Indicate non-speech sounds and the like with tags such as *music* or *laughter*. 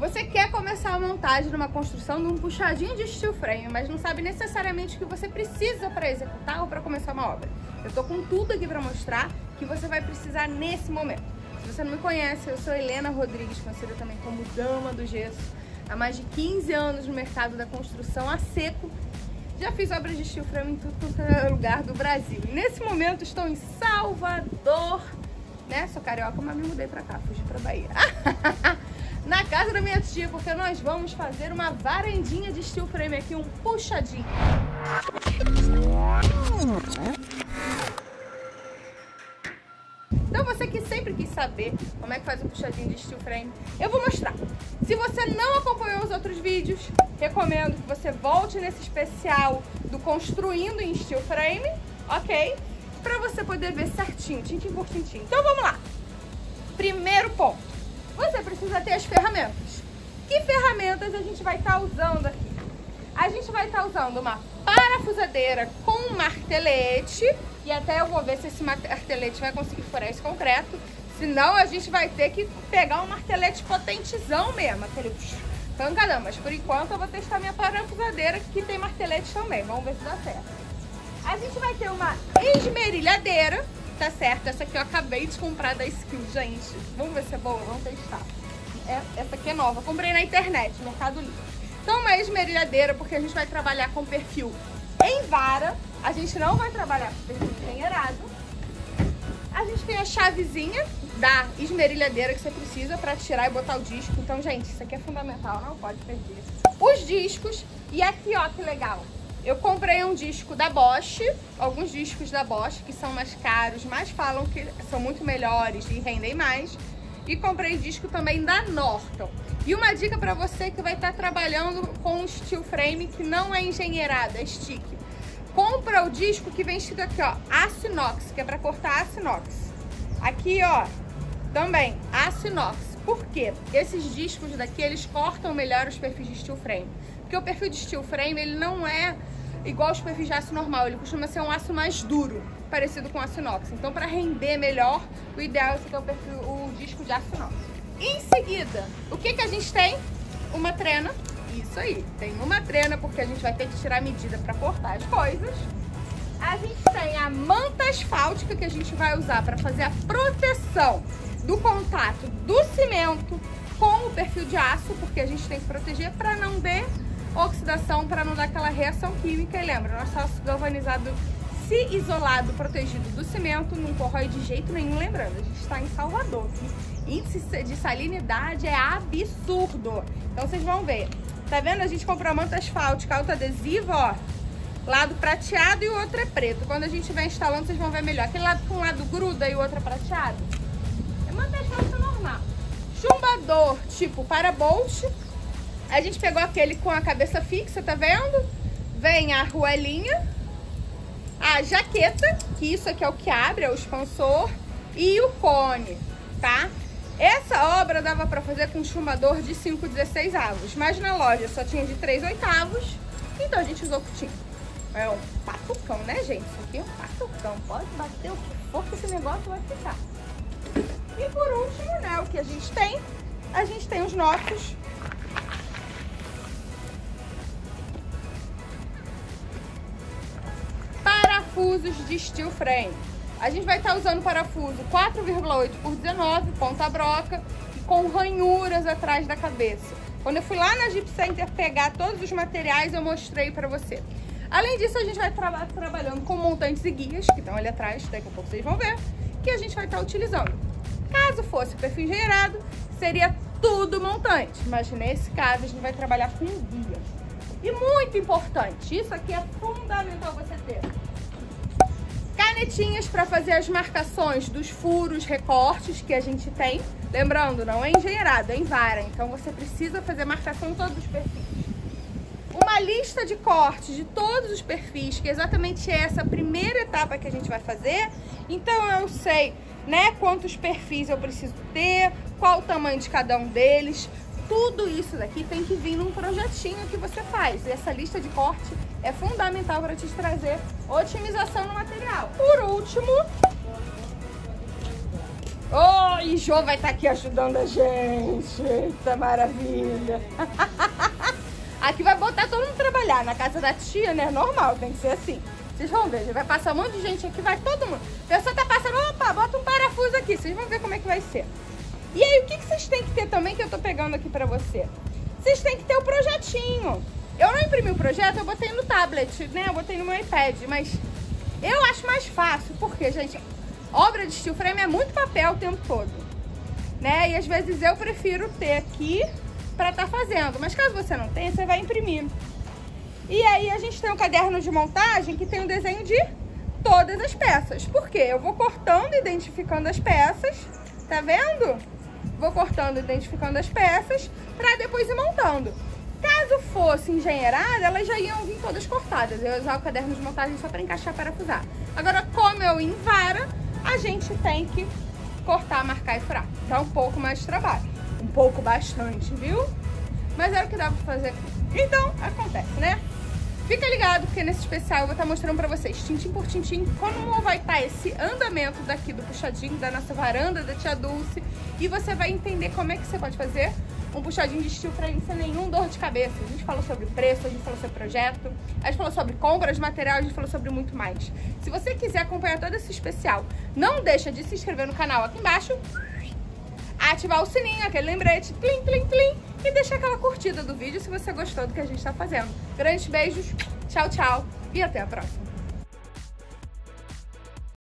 Você quer começar a montagem numa construção de um puxadinho de steel frame, mas não sabe necessariamente o que você precisa para executar ou para começar uma obra. Eu tô com tudo aqui para mostrar que você vai precisar nesse momento. Se você não me conhece, eu sou Helena Rodrigues, conhecida também como Dama do Gesso. Há mais de 15 anos no mercado da construção a seco. Já fiz obras de steel frame em tudo quanto é lugar do Brasil. nesse momento estou em Salvador, né? Sou carioca, mas me mudei para cá, fugi para Bahia. *laughs* na casa da minha tia, porque nós vamos fazer uma varandinha de steel frame aqui, um puxadinho. Então você que sempre quis saber como é que faz um puxadinho de steel frame, eu vou mostrar. Se você não acompanhou os outros vídeos, recomendo que você volte nesse especial do Construindo em Steel Frame, ok? Para você poder ver certinho, tintim por tintim. Então vamos lá. Primeiro ponto você precisa ter as ferramentas. Que ferramentas a gente vai estar tá usando aqui? A gente vai estar tá usando uma parafusadeira com martelete e até eu vou ver se esse martelete vai conseguir furar esse concreto. Senão a gente vai ter que pegar um martelete potentezão mesmo, aquele pancadão. Mas por enquanto eu vou testar minha parafusadeira que tem martelete também. Vamos ver se dá certo. A gente vai ter uma esmerilhadeira tá certo. Essa aqui eu acabei de comprar da Skill, gente. Vamos ver se é boa, vamos testar. É, essa aqui é nova, comprei na internet, Mercado Livre. Então uma esmerilhadeira, porque a gente vai trabalhar com perfil em vara. A gente não vai trabalhar com perfil engenheirado. A gente tem a chavezinha da esmerilhadeira que você precisa para tirar e botar o disco. Então, gente, isso aqui é fundamental, não pode perder. Os discos. E aqui, ó, que legal. Eu comprei um disco da Bosch, alguns discos da Bosch que são mais caros, mas falam que são muito melhores e rendem mais. E comprei disco também da Norton. E uma dica para você que vai estar tá trabalhando com um steel frame que não é engenheirado, é stick. Compra o disco que vem escrito aqui, ó, aço inox, que é para cortar aço inox. Aqui, ó, também aço inox. Por quê? Esses discos daqui, eles cortam melhor os perfis de steel frame. Porque o perfil de steel frame, ele não é igual os perfis de aço normal, ele costuma ser um aço mais duro, parecido com aço inox. Então, para render melhor, o ideal é você ter o, perfil, o disco de aço inox. Em seguida, o que, que a gente tem? Uma trena. Isso aí, tem uma trena, porque a gente vai ter que tirar medida para cortar as coisas. A gente tem a manta asfáltica que a gente vai usar para fazer a proteção do contato do cimento com o perfil de aço, porque a gente tem que proteger para não dar oxidação para não dar aquela reação química. E lembra, nosso aço galvanizado se isolado, protegido do cimento, não corrói de jeito nenhum. Lembrando, a gente está em Salvador, índice de salinidade é absurdo. Então vocês vão ver. Tá vendo? A gente comprou manta asfáltica autoadesiva, ó. Lado prateado e o outro é preto. Quando a gente estiver instalando, vocês vão ver melhor. Aquele lado com um lado gruda e o outro é prateado. É manta asfáltica normal. Chumbador tipo para bolt a gente pegou aquele com a cabeça fixa, tá vendo? Vem a ruelinha, a jaqueta, que isso aqui é o que abre, é o expansor, e o cone, tá? Essa obra dava pra fazer com um chumbador de 5 16 avos, mas na loja só tinha de 3 oitavos, então a gente usou tinha. É um patucão, né, gente? Isso aqui é um patucão. Pode bater o que for que esse negócio vai ficar. E por último, né, o que a gente tem? A gente tem os nossos parafusos de steel frame. A gente vai estar tá usando parafuso 4,8 por 19, ponta broca, com ranhuras atrás da cabeça. Quando eu fui lá na Jeep Center pegar todos os materiais, eu mostrei para você. Além disso, a gente vai tra trabalhando com montantes e guias, que estão ali atrás, daqui a pouco vocês vão ver, que a gente vai estar tá utilizando. Caso fosse perfil engenheirado, seria tudo montante, mas nesse caso a gente vai trabalhar com guia. E muito importante, isso aqui é fundamental você ter para fazer as marcações dos furos, recortes que a gente tem. Lembrando, não é engenheirado, é em vara, então você precisa fazer marcação em todos os perfis. Uma lista de cortes de todos os perfis, que é exatamente essa primeira etapa que a gente vai fazer. Então eu sei né, quantos perfis eu preciso ter, qual o tamanho de cada um deles, tudo isso daqui tem que vir num projetinho que você faz. E essa lista de corte é fundamental para te trazer otimização no material. Por último, Oh, e Jô vai estar tá aqui ajudando a gente. Eita maravilha. *laughs* aqui vai botar todo mundo trabalhar. Na casa da tia, né? Normal, tem que ser assim. Vocês vão ver, vai passar um monte de gente aqui, vai todo mundo. A pessoa tá passando, opa, bota um parafuso aqui. Vocês vão ver como é que vai ser. E aí, o que, vocês têm que ter também, que eu tô pegando aqui pra você? Vocês têm que ter o projetinho. Eu não imprimi o projeto, eu botei no tablet, né? Eu botei no meu iPad, mas eu acho mais fácil, porque, gente, obra de steel frame é muito papel o tempo todo, né? E às vezes eu prefiro ter aqui para estar tá fazendo, mas caso você não tenha, você vai imprimir. E aí a gente tem um caderno de montagem que tem um desenho de todas as peças. Por quê? Eu vou cortando, identificando as peças, tá vendo? Vou cortando, identificando as peças, para depois ir montando. Caso fosse engenheirada, elas já iam vir todas cortadas. Eu ia usar o caderno de montagem só para encaixar, parafusar. Agora, como eu em vara, a gente tem que cortar, marcar e furar. É um pouco mais de trabalho. Um pouco bastante, viu? Mas era o que dava pra fazer aqui. Então, acontece, né? Fica ligado, porque nesse especial eu vou estar mostrando pra vocês, tintim por tintim, como vai estar esse andamento daqui do puxadinho da nossa varanda da Tia Dulce. E você vai entender como é que você pode fazer um puxadinho de steel frame sem nenhum dor de cabeça. A gente falou sobre preço, a gente falou sobre projeto, a gente falou sobre compra de material, a gente falou sobre muito mais. Se você quiser acompanhar todo esse especial, não deixa de se inscrever no canal aqui embaixo, ativar o sininho, aquele lembrete, plim, plim, plim, e deixar aquela curtida do vídeo se você gostou do que a gente está fazendo. Grandes beijos, tchau, tchau e até a próxima.